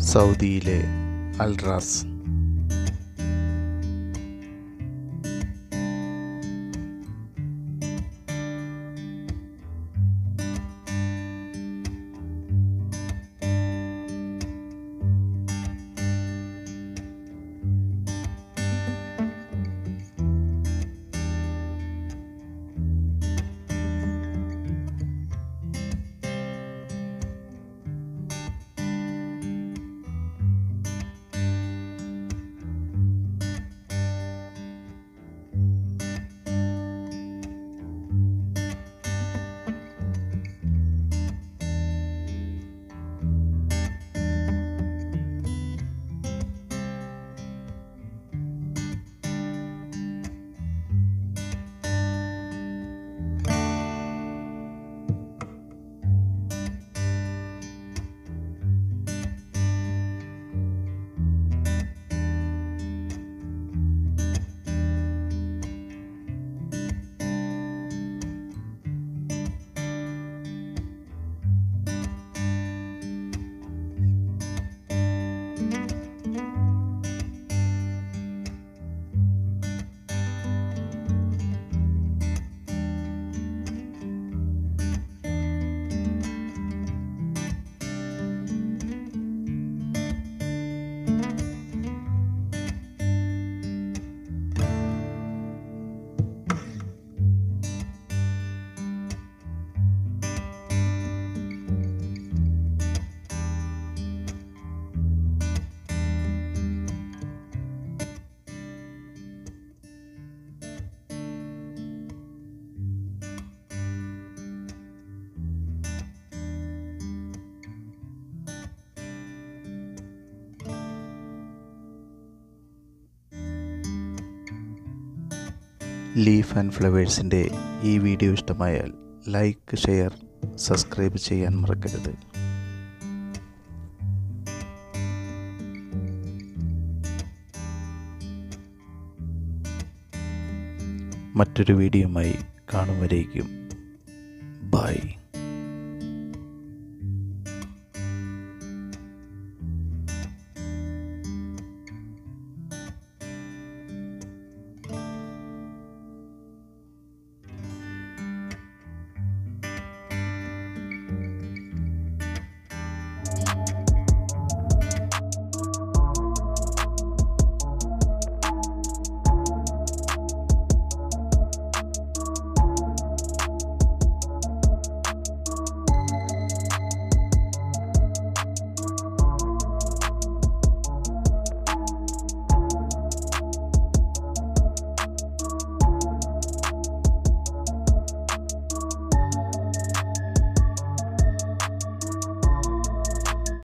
സൗദിയിലെ Al Rass. Leaf and ഫ്ലവേഴ്സിന്റെ ഈ video ഇഷ്ടമായാൽ ലൈക്ക് ഷെയർ സബ്സ്ക്രൈബ് ചെയ്യാൻ മറക്കരുത്. മറ്റൊരു വീഡിയോയുമായി കാണും വരേക്കും. ബൈ.